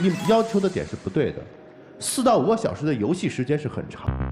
你要求的点是不对的。四到五个小时的游戏时间是很长。